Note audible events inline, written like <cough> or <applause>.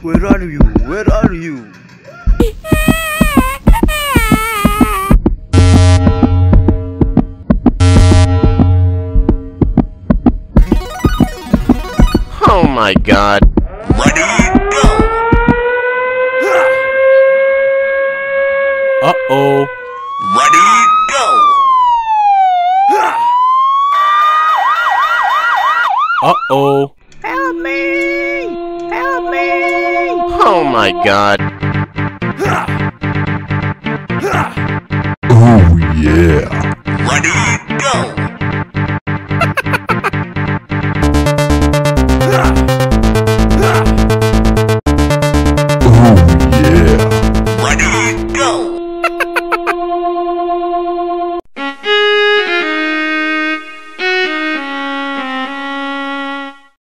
Where are you? Where are you? Oh my god. Uh-oh. Ready, go! <laughs> Uh-oh. Help me! Help me! Oh my god. <laughs> Oh yeah. Ready,